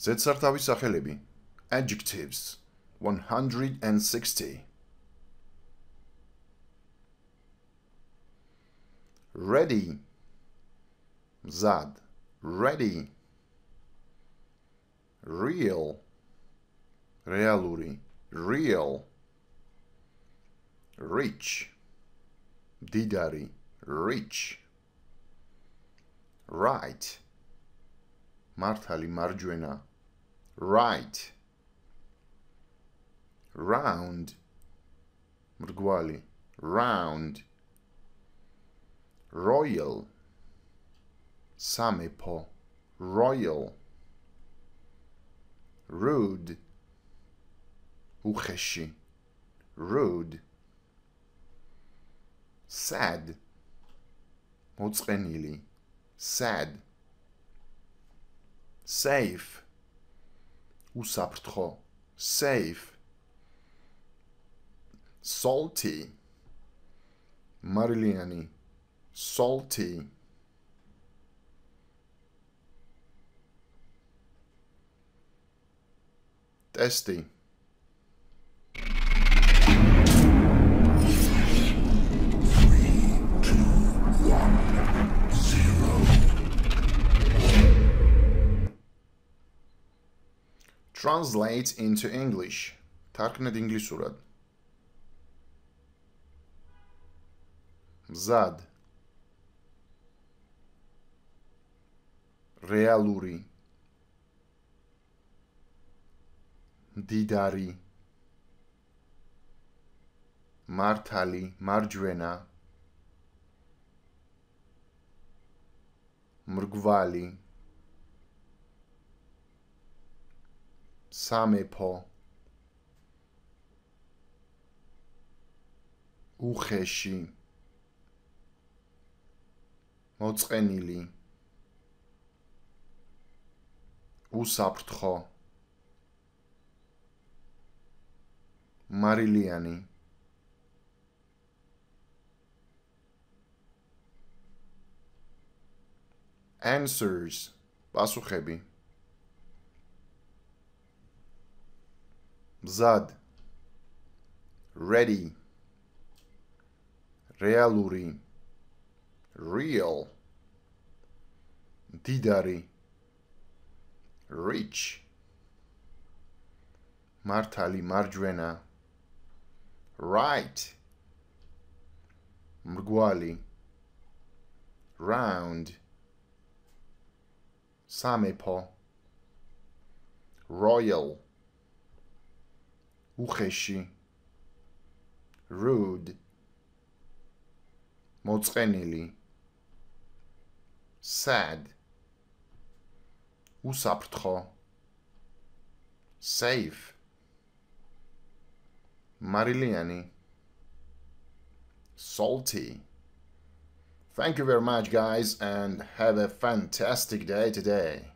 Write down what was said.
ზედსართავის სახელები adjectives 160 ready zad ready real reალური real rich დიდარი rich right მართალი მარჯვენა. Right. Round. მრგვალი. Round. Royal. სამეფო. Royal. Rude. უხეში. Rude. Sad. მოწყენილი. Sad safe. Usaptro, safe. Salty. Mariliani, salty. Testy. Translate into English. თარგმნეთ ინგლისურად. მზად. რეალური. დიდარი მართალი მარჯვენა. მრგვალი სამეფო. უხეში. მოწყენილი. უსაფრთხო. მარილიანი. answers. პასუხები Zad, ready, realuri, real, didari, rich, martali, Marjuna. right, mrguali, round, samepo, royal, უხეში rude მოწყენილი sad უსაფრთხო safe მარილიანი salty Thank you very much guys and have a fantastic day today.